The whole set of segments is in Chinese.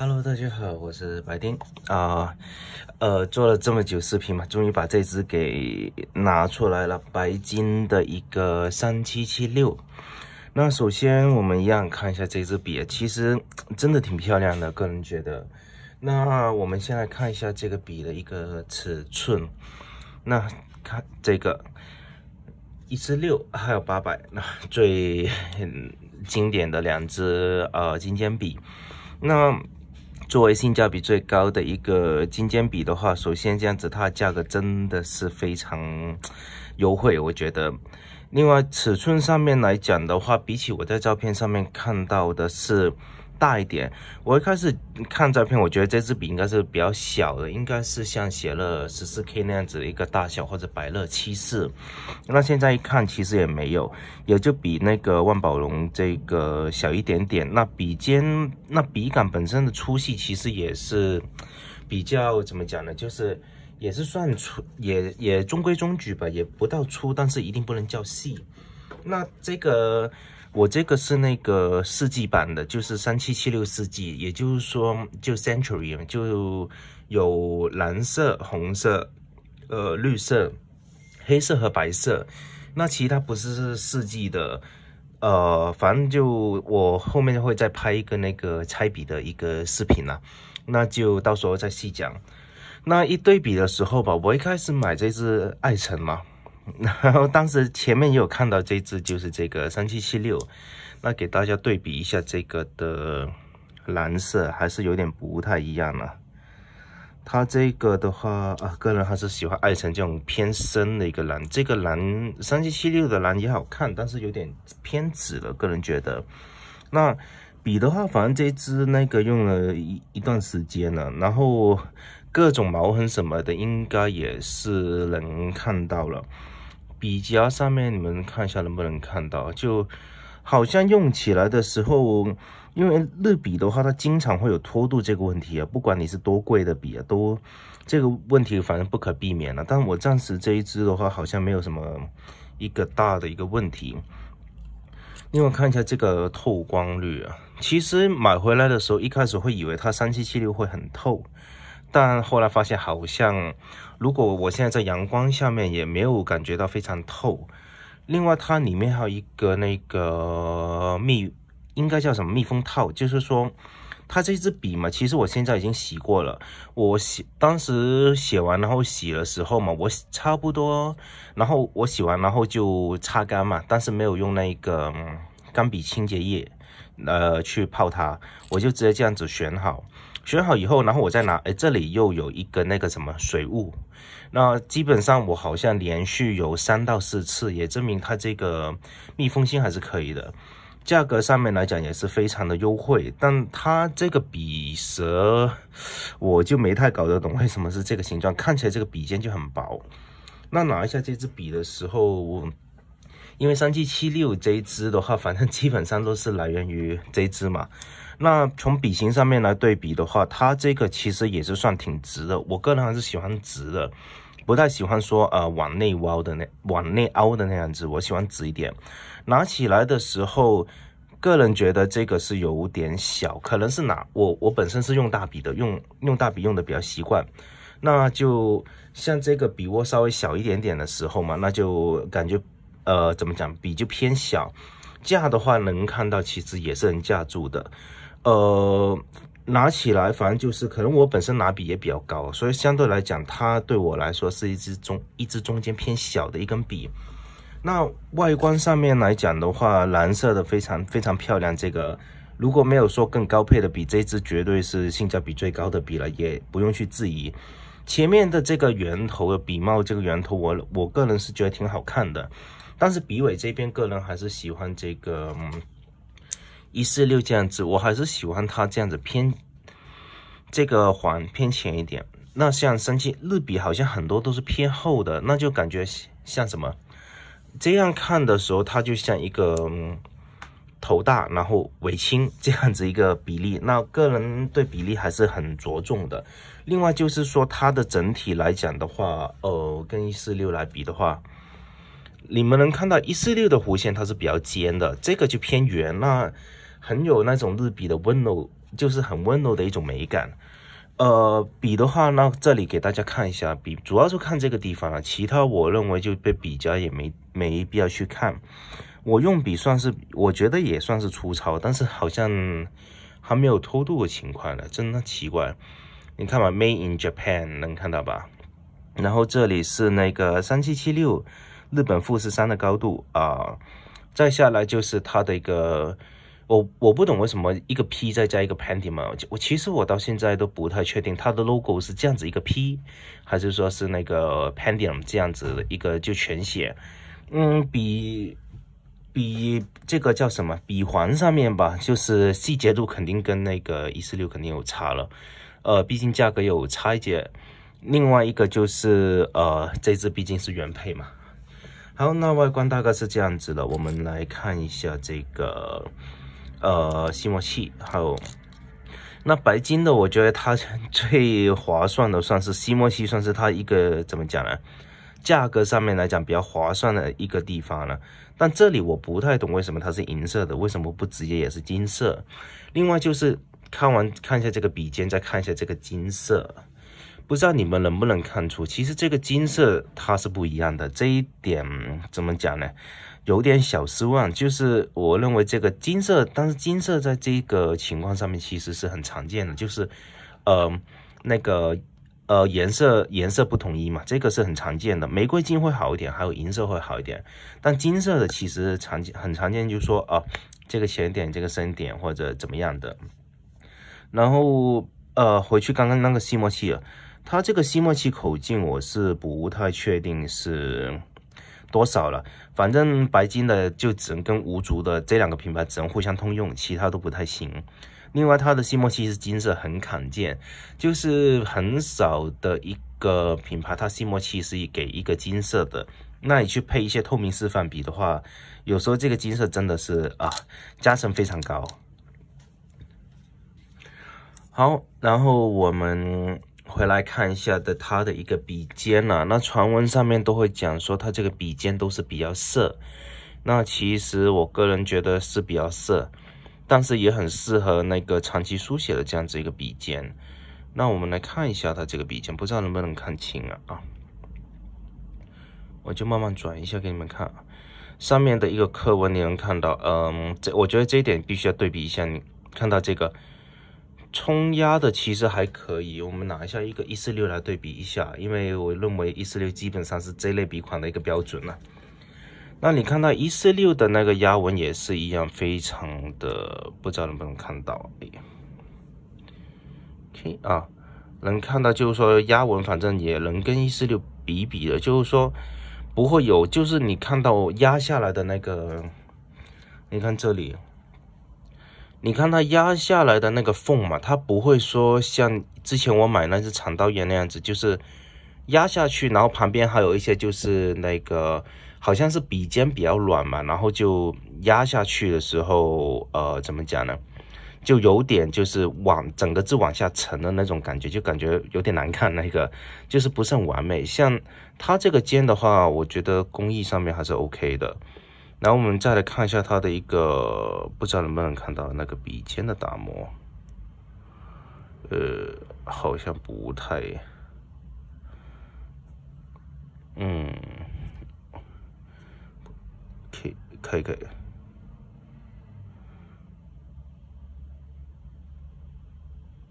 Hello，大家好，我是白丁啊，呃，做了这么久视频嘛，终于把这支给拿出来了，白金的一个三七七六。那首先我们一样看一下这支笔，其实真的挺漂亮的，个人觉得。那我们先来看一下这个笔的一个尺寸，那看这个一支六还有八百，那最经典的两支呃金尖笔，那。作为性价比最高的一个金尖笔的话，首先这样子，它价格真的是非常优惠，我觉得。另外，尺寸上面来讲的话，比起我在照片上面看到的是。大一点，我一开始看照片，我觉得这支笔应该是比较小的，应该是像写了十四 K 那样子一个大小，或者百乐七四。那现在一看，其实也没有，也就比那个万宝龙这个小一点点。那笔尖，那笔杆本身的粗细其实也是比较怎么讲呢？就是也是算粗，也也中规中矩吧，也不到粗，但是一定不能叫细。那这个。我这个是那个四 G 版的，就是三七七六四 G，，也就是说就 Century 就有蓝色、红色、呃绿色、黑色和白色。那其他不是四季的，呃，反正就我后面会再拍一个那个拆笔的一个视频啦，那就到时候再细讲。那一对比的时候吧，我一开始买这支爱辰嘛。然后当时前面也有看到这支，就是这个三七七六，那给大家对比一下这个的蓝色，还是有点不太一样了。它这个的话啊，个人还是喜欢爱成这种偏深的一个蓝。这个蓝三七七六的蓝也好看，但是有点偏紫了，个人觉得。那笔的话，反正这支那个用了一一段时间了，然后各种毛痕什么的，应该也是能看到了。笔夹上面，你们看一下能不能看到？就好像用起来的时候，因为日笔的话，它经常会有脱度这个问题啊。不管你是多贵的笔啊，都这个问题反正不可避免了。但我暂时这一支的话，好像没有什么一个大的一个问题。另外看一下这个透光率啊，其实买回来的时候，一开始会以为它三七七六会很透。但后来发现，好像如果我现在在阳光下面，也没有感觉到非常透。另外，它里面还有一个那个密，应该叫什么密封套？就是说，它这支笔嘛，其实我现在已经洗过了。我洗当时写完然后洗的时候嘛，我差不多，然后我洗完然后就擦干嘛，但是没有用那个钢笔清洁液，呃，去泡它，我就直接这样子选好。选好以后，然后我再拿，哎，这里又有一个那个什么水雾，那基本上我好像连续有三到四次，也证明它这个密封性还是可以的。价格上面来讲也是非常的优惠，但它这个笔舌我就没太搞得懂为什么是这个形状，看起来这个笔尖就很薄。那拿一下这支笔的时候，因为三七七六这支的话，反正基本上都是来源于这支嘛。那从笔型上面来对比的话，它这个其实也是算挺直的。我个人还是喜欢直的，不太喜欢说呃往内凹的那往内凹的那样子。我喜欢直一点。拿起来的时候，个人觉得这个是有点小，可能是拿我我本身是用大笔的，用用大笔用的比较习惯。那就像这个笔握稍微小一点点的时候嘛，那就感觉呃怎么讲，笔就偏小。架的话能看到，其实也是能架住的。呃，拿起来反正就是可能我本身拿笔也比较高，所以相对来讲，它对我来说是一支中一支中间偏小的一根笔。那外观上面来讲的话，蓝色的非常非常漂亮。这个如果没有说更高配的笔，这支绝对是性价比最高的笔了，也不用去质疑。前面的这个圆头的笔帽，这个圆头我我个人是觉得挺好看的，但是笔尾这边个人还是喜欢这个。一四六这样子，我还是喜欢它这样子偏这个环偏浅一点。那像三七日比好像很多都是偏厚的，那就感觉像什么？这样看的时候，它就像一个头大然后尾轻这样子一个比例。那个人对比例还是很着重的。另外就是说，它的整体来讲的话，呃，跟一四六来比的话，你们能看到一四六的弧线它是比较尖的，这个就偏圆那。很有那种日笔的温柔就是很温柔的一种美感。呃，笔的话，那这里给大家看一下笔，主要是看这个地方了，其他我认为就被笔夹也没没必要去看。我用笔算是，我觉得也算是粗糙，但是好像还没有偷渡的情况呢，真的奇怪。你看嘛，Made in Japan，能看到吧？然后这里是那个三七七六，日本富士山的高度啊。再下来就是它的一个，我我不懂为什么一个 P 再加一个 Pentium 嘛。我其实我到现在都不太确定它的 logo 是这样子一个 P，还是说是那个 Pentium 这样子的一个就全写。嗯，比比这个叫什么？笔环上面吧，就是细节度肯定跟那个一四六肯定有差了。呃，毕竟价格有差一截。另外一个就是呃，这只毕竟是原配嘛。好，那外观大概是这样子的。我们来看一下这个呃吸墨器，还有那白金的，我觉得它最划算的算是吸墨器，算是它一个怎么讲呢？价格上面来讲比较划算的一个地方了。但这里我不太懂为什么它是银色的，为什么不直接也是金色？另外就是。看完看一下这个笔尖，再看一下这个金色，不知道你们能不能看出，其实这个金色它是不一样的。这一点怎么讲呢？有点小失望。就是我认为这个金色，但是金色在这个情况上面其实是很常见的，就是呃那个呃颜色颜色不统一嘛，这个是很常见的。玫瑰金会好一点，还有银色会好一点，但金色的其实常见很常见，就是说啊这个浅点，这个深点或者怎么样的。然后，呃，回去刚刚那个吸墨器，它这个吸墨器口径我是不太确定是多少了。反正白金的就只能跟无足的这两个品牌只能互相通用，其他都不太行。另外，它的吸墨器是金色，很罕见，就是很少的一个品牌，它吸墨器是给一个金色的。那你去配一些透明示范笔的话，有时候这个金色真的是啊，加成非常高。好，然后我们回来看一下的它的一个笔尖了。那传闻上面都会讲说它这个笔尖都是比较涩，那其实我个人觉得是比较涩，但是也很适合那个长期书写的这样子一个笔尖。那我们来看一下它这个笔尖，不知道能不能看清啊？啊，我就慢慢转一下给你们看，上面的一个刻纹你能看到，嗯，这我觉得这一点必须要对比一下，你看到这个。冲压的其实还可以，我们拿一下一个一四六来对比一下，因为我认为一四六基本上是这类笔款的一个标准了。那你看到一四六的那个压纹也是一样，非常的不知道能不能看到。OK 啊，能看到就是说压纹，反正也能跟一四六比比的，就是说不会有，就是你看到压下来的那个，你看这里。你看它压下来的那个缝嘛，它不会说像之前我买那只长刀岩那样子，就是压下去，然后旁边还有一些就是那个好像是笔尖比较软嘛，然后就压下去的时候，呃，怎么讲呢？就有点就是往整个字往下沉的那种感觉，就感觉有点难看，那个就是不是很完美。像它这个尖的话，我觉得工艺上面还是 OK 的。然后我们再来看一下它的一个，不知道能不能看到那个笔尖的打磨，呃，好像不太，嗯，可以，可以，可以，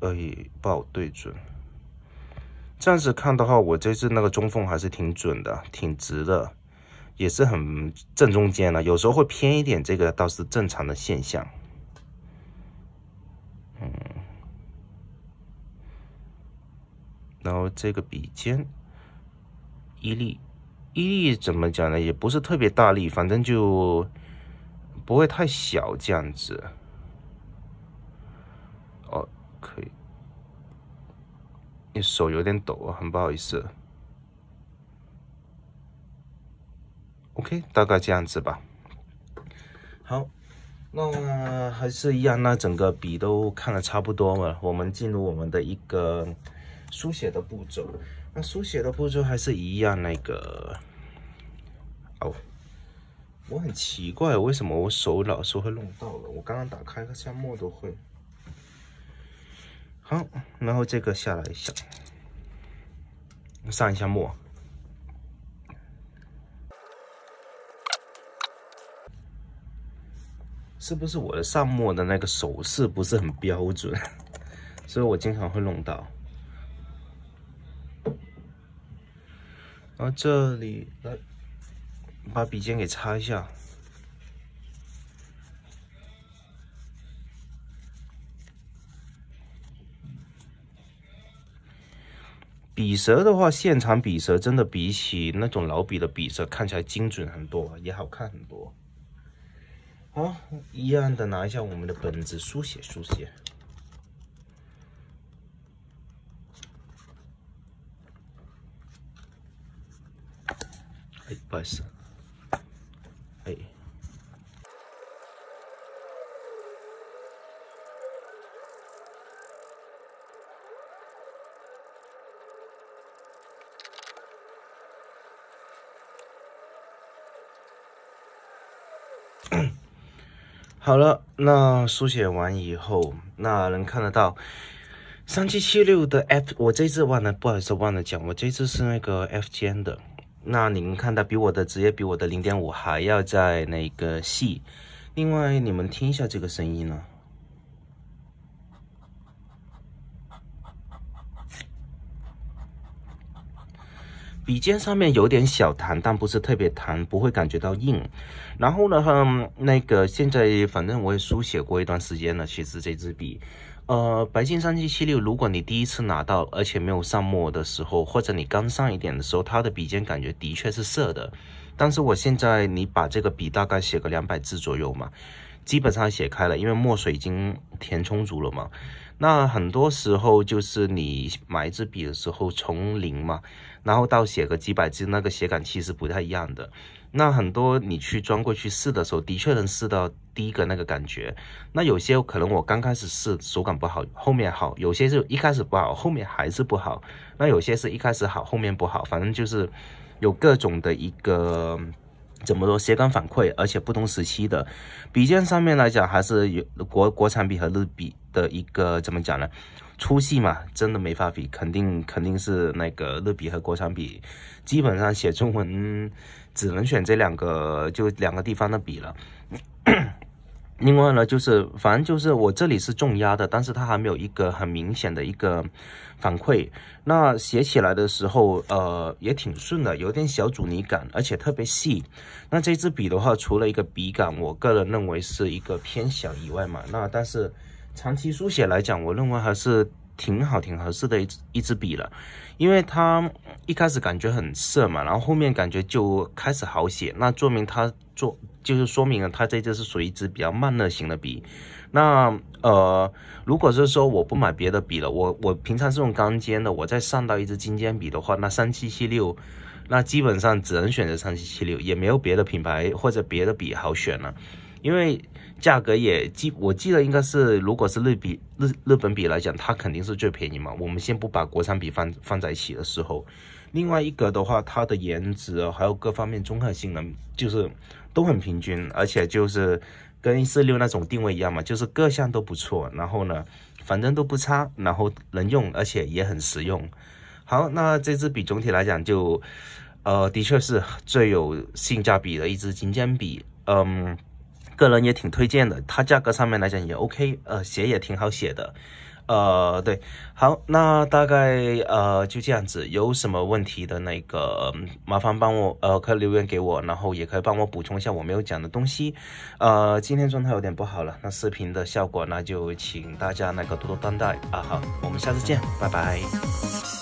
哎，不好对准。这样子看的话，我这次那个中缝还是挺准的，挺直的。也是很正中间了，有时候会偏一点，这个倒是正常的现象。嗯，然后这个笔尖，一粒一粒怎么讲呢？也不是特别大力，反正就不会太小这样子。哦，可以。你手有点抖啊，很不好意思。OK，大概这样子吧。好，那还是一样，那整个笔都看的差不多了。我们进入我们的一个书写的步骤。那书写的步骤还是一样，那个哦，我很奇怪，为什么我手老是会弄到了？我刚刚打开它下墨都会。好，然后这个下来一下，上一下墨。是不是我的上墨的那个手势不是很标准，所以我经常会弄到。然后这里来把笔尖给擦一下。笔舌的话，现场笔舌真的比起那种老笔的笔舌看起来精准很多，也好看很多。好，一样的拿一下我们的本子书写书写。哎，不好意思，好了，那书写完以后，那能看得到三七七六的 F，我这次忘了，不好意思，忘了讲，我这次是那个 F 尖的。那你们看到比我的职业比我的零点五还要在那个细。另外，你们听一下这个声音呢。笔尖上面有点小弹，但不是特别弹，不会感觉到硬。然后呢，那个现在反正我也书写过一段时间了。其实这支笔，呃，白金三七七六，如果你第一次拿到，而且没有上墨的时候，或者你刚上一点的时候，它的笔尖感觉的确是涩的。但是我现在你把这个笔大概写个两百字左右嘛，基本上写开了，因为墨水已经填充足了嘛。那很多时候就是你买一支笔的时候从零嘛，然后到写个几百字，那个写感其实不太一样的。那很多你去装过去试的时候，的确能试到第一个那个感觉。那有些可能我刚开始试手感不好，后面好；有些是一开始不好，后面还是不好。那有些是一开始好，后面不好，反正就是有各种的一个。怎么说？写感反馈，而且不同时期的笔尖上面来讲，还是有国国产笔和日笔的一个怎么讲呢？粗细嘛，真的没法比，肯定肯定是那个日笔和国产笔，基本上写中文只能选这两个，就两个地方的笔了。另外呢，就是反正就是我这里是重压的，但是它还没有一个很明显的一个反馈。那写起来的时候，呃，也挺顺的，有点小阻尼感，而且特别细。那这支笔的话，除了一个笔感，我个人认为是一个偏小以外嘛，那但是长期书写来讲，我认为还是挺好、挺合适的一支一支笔了。因为它一开始感觉很涩嘛，然后后面感觉就开始好写，那说明它做就是说明了它这支是属于一支比较慢热型的笔。那呃，如果是说我不买别的笔了，我我平常是用钢尖的，我再上到一支金尖笔的话，那三七七六，那基本上只能选择三七七六，也没有别的品牌或者别的笔好选了。因为价格也记，我记得应该是，如果是日笔日日本笔来讲，它肯定是最便宜嘛。我们先不把国产笔放放在一起的时候，另外一个的话，它的颜值还有各方面综合性能，就是都很平均，而且就是跟一四六那种定位一样嘛，就是各项都不错。然后呢，反正都不差，然后能用，而且也很实用。好，那这支笔总体来讲就，呃，的确是最有性价比的一支金尖笔，嗯。个人也挺推荐的，它价格上面来讲也 OK，呃，写也挺好写的，呃，对，好，那大概呃就这样子，有什么问题的那个麻烦帮我呃可以留言给我，然后也可以帮我补充一下我没有讲的东西，呃，今天状态有点不好了，那视频的效果那就请大家那个多多担待。啊，好，我们下次见，拜拜。